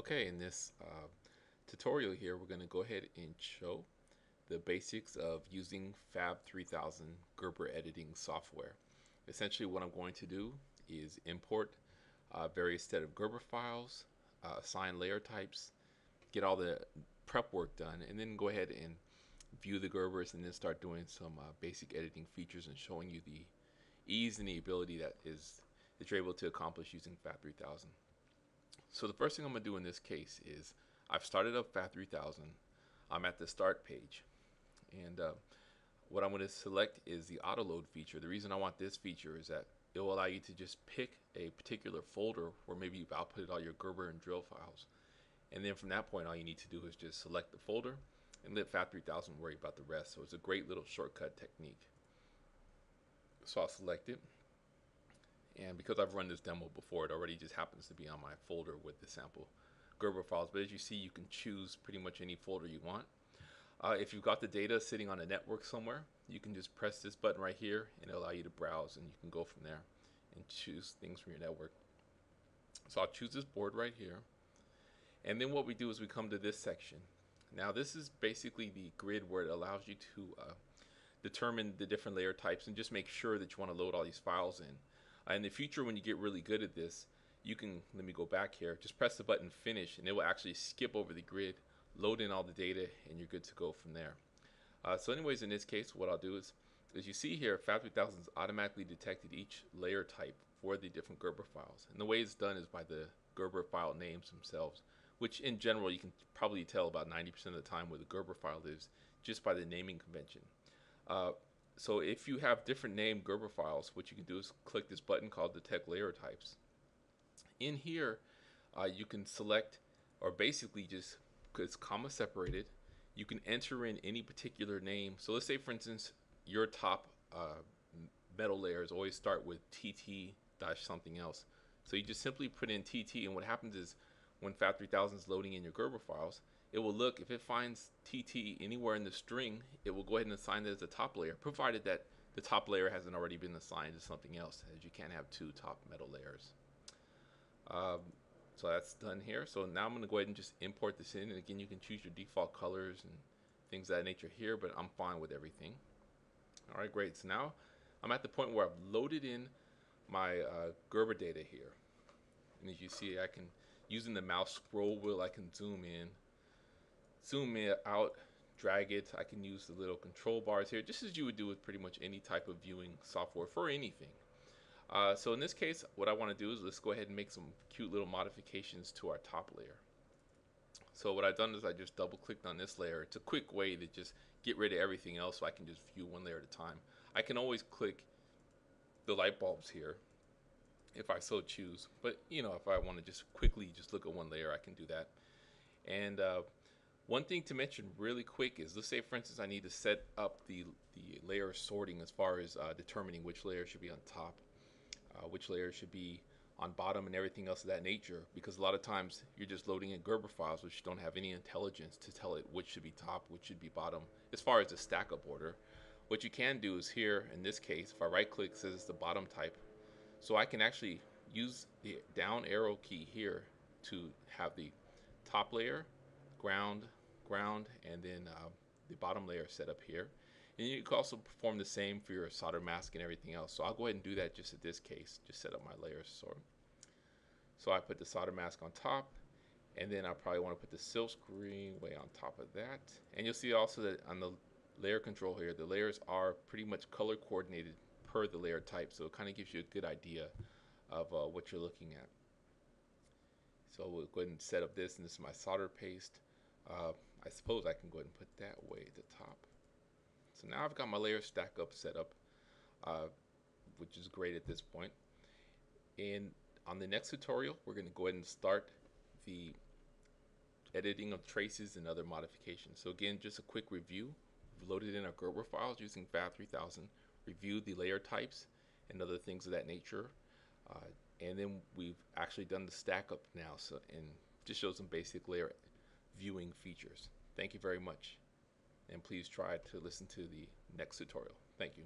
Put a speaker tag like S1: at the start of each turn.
S1: Okay, in this uh, tutorial here, we're going to go ahead and show the basics of using Fab 3000 Gerber editing software. Essentially what I'm going to do is import uh, various set of Gerber files, uh, assign layer types, get all the prep work done, and then go ahead and view the Gerbers and then start doing some uh, basic editing features and showing you the ease and the ability that is that you're able to accomplish using Fab 3000. So the first thing I'm going to do in this case is I've started up FAB 3000. I'm at the start page. And uh, what I'm going to select is the auto load feature. The reason I want this feature is that it will allow you to just pick a particular folder where maybe you've outputted all your Gerber and drill files. And then from that point, all you need to do is just select the folder and let FAB 3000 worry about the rest. So it's a great little shortcut technique. So I'll select it and because I've run this demo before it already just happens to be on my folder with the sample Gerber files. But as you see you can choose pretty much any folder you want. Uh, if you've got the data sitting on a network somewhere you can just press this button right here and it'll allow you to browse and you can go from there and choose things from your network. So I'll choose this board right here. And then what we do is we come to this section. Now this is basically the grid where it allows you to uh, determine the different layer types and just make sure that you want to load all these files in uh, in the future, when you get really good at this, you can, let me go back here, just press the button finish and it will actually skip over the grid, load in all the data, and you're good to go from there. Uh, so anyways, in this case, what I'll do is, as you see here, FAB 3000 has automatically detected each layer type for the different Gerber files. And the way it's done is by the Gerber file names themselves, which in general you can probably tell about 90% of the time where the Gerber file is just by the naming convention. Uh, so if you have different name Gerber files, what you can do is click this button called Detect Layer Types. In here, uh, you can select, or basically just, it's comma separated, you can enter in any particular name. So let's say, for instance, your top uh, metal layers always start with TT dash something else. So you just simply put in TT, and what happens is when FAB 3000 is loading in your Gerber files, it will look, if it finds TT anywhere in the string, it will go ahead and assign it as a top layer, provided that the top layer hasn't already been assigned to something else, as you can't have two top metal layers. Um, so that's done here. So now I'm going to go ahead and just import this in. And again, you can choose your default colors and things of that nature here, but I'm fine with everything. All right, great. So now I'm at the point where I've loaded in my uh, Gerber data here. And as you see, I can, using the mouse scroll wheel, I can zoom in zoom it out, drag it. I can use the little control bars here, just as you would do with pretty much any type of viewing software for anything. Uh, so in this case, what I want to do is let's go ahead and make some cute little modifications to our top layer. So what I've done is I just double clicked on this layer. It's a quick way to just get rid of everything else so I can just view one layer at a time. I can always click the light bulbs here if I so choose. But you know, if I want to just quickly just look at one layer, I can do that. And uh, one thing to mention really quick is, let's say for instance I need to set up the, the layer sorting as far as uh, determining which layer should be on top, uh, which layer should be on bottom and everything else of that nature because a lot of times you're just loading in Gerber files which don't have any intelligence to tell it which should be top, which should be bottom as far as the stack up order. What you can do is here in this case, if I right click says it's the bottom type, so I can actually use the down arrow key here to have the top layer, ground, ground and then uh, the bottom layer set up here. And you can also perform the same for your solder mask and everything else. So I'll go ahead and do that just at this case, just set up my layers. So, so I put the solder mask on top and then I probably want to put the silk screen way on top of that. And you'll see also that on the layer control here, the layers are pretty much color coordinated per the layer type. So it kind of gives you a good idea of uh, what you're looking at. So we'll go ahead and set up this, and this is my solder paste. Uh, I suppose I can go ahead and put that way at the top. So now I've got my layer stack up set up, uh, which is great at this point. And on the next tutorial, we're going to go ahead and start the editing of traces and other modifications. So again, just a quick review. We've loaded in our Gerber files using FAB 3000, reviewed the layer types and other things of that nature. Uh, and then we've actually done the stack up now so and just show some basic layer viewing features. Thank you very much. And please try to listen to the next tutorial. Thank you.